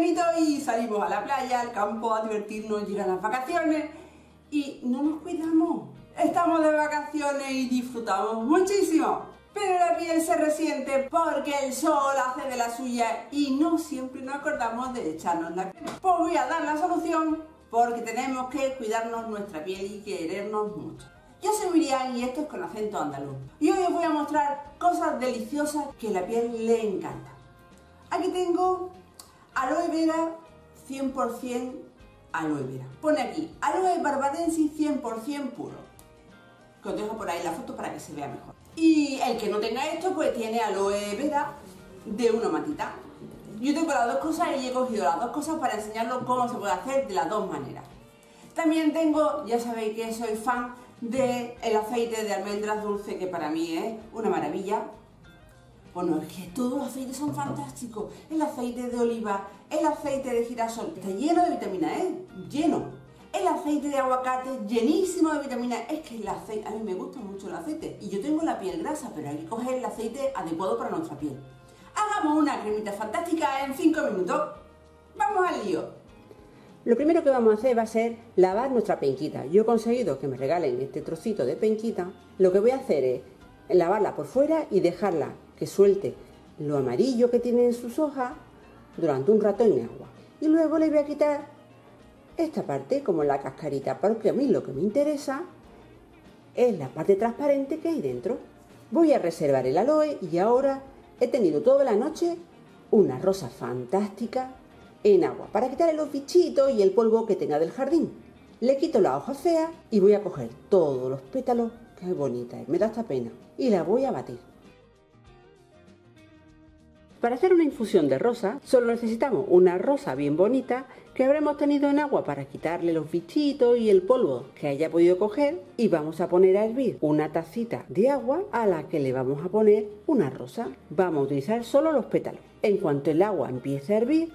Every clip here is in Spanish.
veranito y salimos a la playa, al campo a divertirnos, llegan las vacaciones y no nos cuidamos. Estamos de vacaciones y disfrutamos muchísimo. Pero la piel se resiente porque el sol hace de la suya y no siempre nos acordamos de echarnos la crema. Pues voy a dar la solución porque tenemos que cuidarnos nuestra piel y querernos mucho. Yo soy Miriam y esto es con acento andaluz. Y hoy os voy a mostrar cosas deliciosas que a la piel le encanta. Aquí tengo aloe vera 100% aloe vera. Pone aquí aloe barbadensis 100% puro. Que os dejo por ahí la foto para que se vea mejor. Y el que no tenga esto, pues tiene aloe vera de una matita. Yo tengo las dos cosas y he cogido las dos cosas para enseñaros cómo se puede hacer de las dos maneras. También tengo, ya sabéis que soy fan del el aceite de almendras dulce, que para mí es una maravilla. Bueno, es que todos los aceites son fantásticos. El aceite de oliva, el aceite de girasol, está lleno de vitamina E, lleno. El aceite de aguacate llenísimo de vitamina E. Es que el aceite, a mí me gusta mucho el aceite y yo tengo la piel grasa, pero hay que coger el aceite adecuado para nuestra piel. Hagamos una cremita fantástica en 5 minutos. ¡Vamos al lío! Lo primero que vamos a hacer va a ser lavar nuestra penquita. Yo he conseguido que me regalen este trocito de penquita. Lo que voy a hacer es lavarla por fuera y dejarla que suelte lo amarillo que tiene en sus hojas durante un rato en agua. Y luego le voy a quitar esta parte como la cascarita, porque a mí lo que me interesa es la parte transparente que hay dentro. Voy a reservar el aloe y ahora he tenido toda la noche una rosa fantástica en agua para quitarle los bichitos y el polvo que tenga del jardín. Le quito la hoja fea y voy a coger todos los pétalos, que bonita, me da esta pena, y la voy a batir. Para hacer una infusión de rosa solo necesitamos una rosa bien bonita que habremos tenido en agua para quitarle los bichitos y el polvo que haya podido coger y vamos a poner a hervir una tacita de agua a la que le vamos a poner una rosa. Vamos a utilizar solo los pétalos. En cuanto el agua empiece a hervir,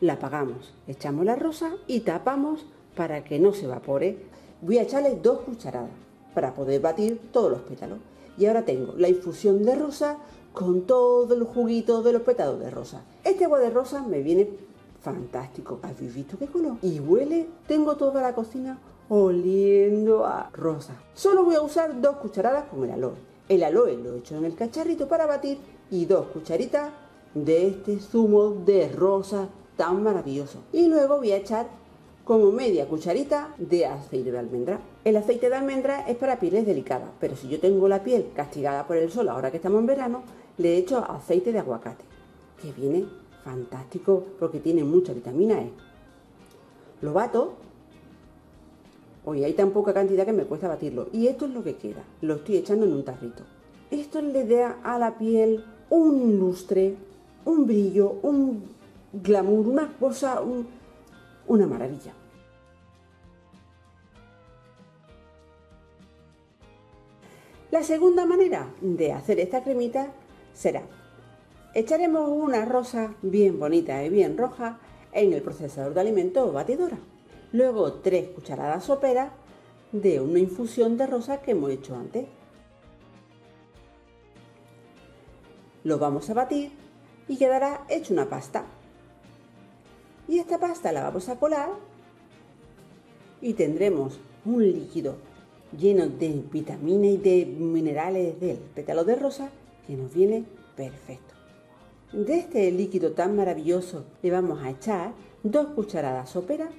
la apagamos, echamos la rosa y tapamos para que no se evapore. Voy a echarle dos cucharadas para poder batir todos los pétalos. Y ahora tengo la infusión de rosa con todo el juguito de los pétalos de rosa. Este agua de rosa me viene fantástico. ¿Habéis visto qué color? Y huele, tengo toda la cocina oliendo a rosa. Solo voy a usar dos cucharadas con el aloe. El aloe lo he hecho en el cacharrito para batir y dos cucharitas de este zumo de rosa tan maravilloso. Y luego voy a echar como media cucharita de aceite de almendra. El aceite de almendra es para pieles delicadas, pero si yo tengo la piel castigada por el sol ahora que estamos en verano, le echo aceite de aguacate, que viene fantástico porque tiene mucha vitamina E. Lo bato. Hoy hay tan poca cantidad que me cuesta batirlo. Y esto es lo que queda. Lo estoy echando en un tarrito. Esto le da a la piel un lustre, un brillo, un glamour, una cosa, una maravilla. La segunda manera de hacer esta cremita será, echaremos una rosa bien bonita y bien roja en el procesador de alimentos o batidora. Luego tres cucharadas soperas de una infusión de rosa que hemos hecho antes. Lo vamos a batir y quedará hecho una pasta. Y esta pasta la vamos a colar y tendremos un líquido lleno de vitaminas y de minerales del pétalo de rosa que nos viene perfecto. De este líquido tan maravilloso le vamos a echar dos cucharadas soperas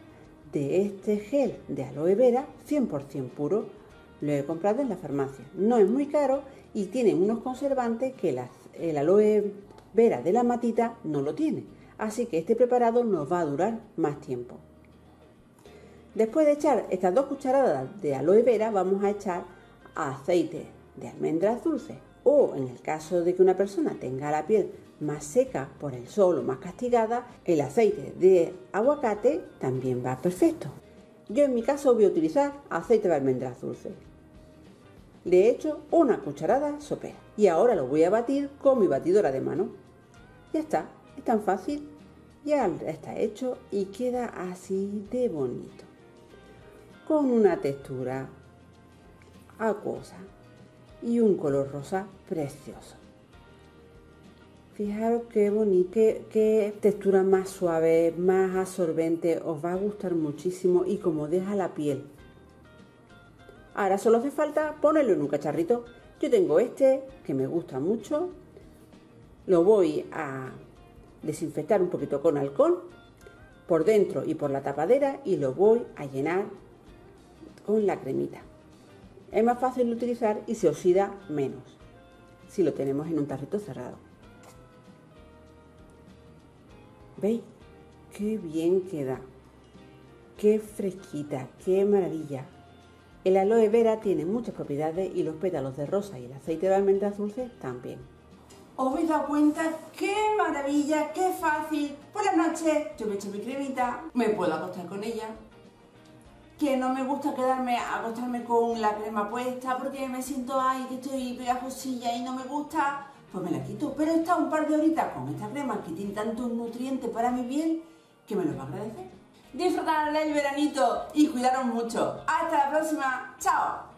de este gel de aloe vera 100% puro. Lo he comprado en la farmacia. No es muy caro y tiene unos conservantes que el aloe vera de la matita no lo tiene. Así que este preparado nos va a durar más tiempo. Después de echar estas dos cucharadas de aloe vera vamos a echar aceite de almendras dulces o en el caso de que una persona tenga la piel más seca por el sol o más castigada, el aceite de aguacate también va perfecto. Yo en mi caso voy a utilizar aceite de almendras dulces. Le he hecho una cucharada sopera y ahora lo voy a batir con mi batidora de mano. Ya está, es tan fácil, ya está hecho y queda así de bonito. Con una textura acuosa y un color rosa precioso. Fijaros qué bonito, qué, textura más suave, más absorbente, os va a gustar muchísimo y como deja la piel. Ahora solo hace falta ponerlo en un cacharrito. Yo tengo este que me gusta mucho. Lo voy a desinfectar un poquito con alcohol por dentro y por la tapadera y lo voy a llenar con la cremita. Es más fácil de utilizar y se oxida menos si lo tenemos en un tarrito cerrado. ¿Veis? Qué bien queda. Qué fresquita, qué maravilla. El aloe vera tiene muchas propiedades y los pétalos de rosa y el aceite de almendras dulces también. ¿Os habéis dado cuenta? ¡Qué maravilla! ¡Qué fácil! Por la noche yo me echo mi cremita, me puedo acostar con ella. No me gusta quedarme acostarme con la crema puesta porque me siento ahí que estoy pegajosilla y no me gusta pues me la quito. Pero está un par de horitas con esta crema que tiene tantos nutrientes para mi piel que me lo va a agradecer. Disfrutar el veranito y cuidaros mucho. Hasta la próxima. ¡Chao!